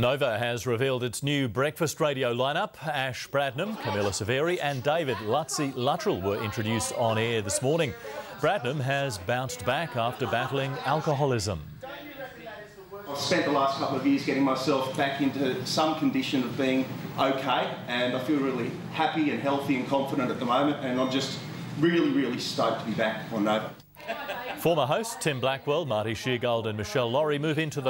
Nova has revealed its new breakfast radio lineup. Ash Bradnam, Camilla Severi and David Luttsy Luttrell were introduced on air this morning. Bradnam has bounced back after battling alcoholism. I've spent the last couple of years getting myself back into some condition of being okay and I feel really happy and healthy and confident at the moment and I'm just really, really stoked to be back on Nova. Former hosts Tim Blackwell, Marty Sheargold and Meshel Laurie move into the